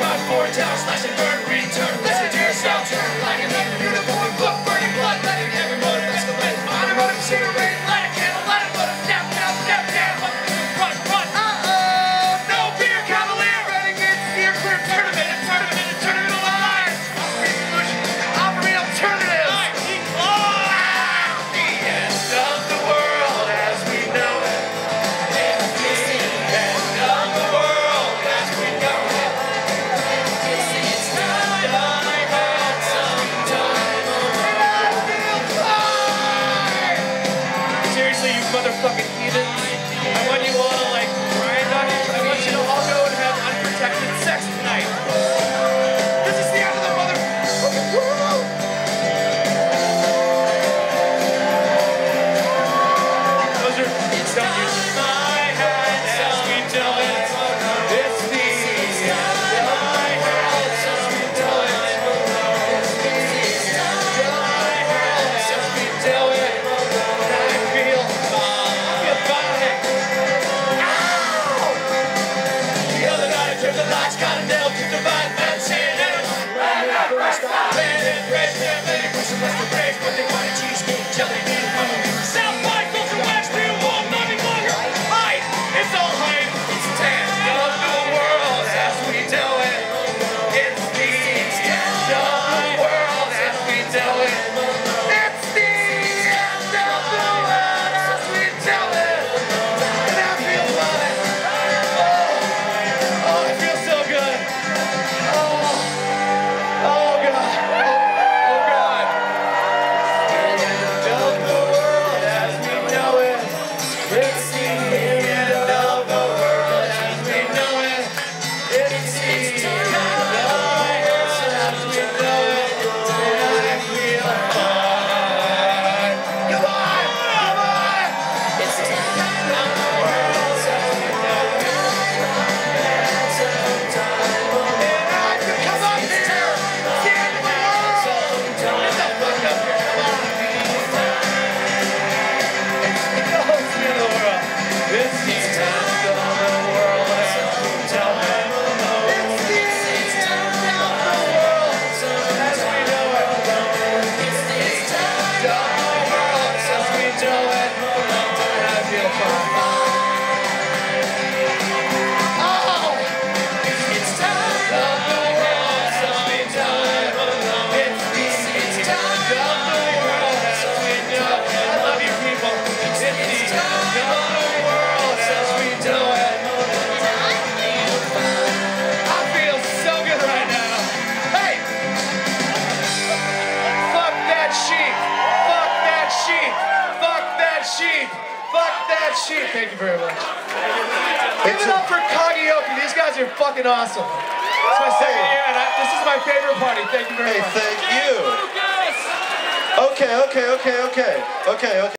Run, forge out, slash and burn, return. Listen. Seriously, you motherfucking heathen? Sheep. Fuck that sheep. Thank you very much. Give it up for Cog'aoke. These guys are fucking awesome. It's my second year, and I, this is my favorite party. Thank you very Hey, much. thank you. Okay, okay, okay, okay. Okay, okay.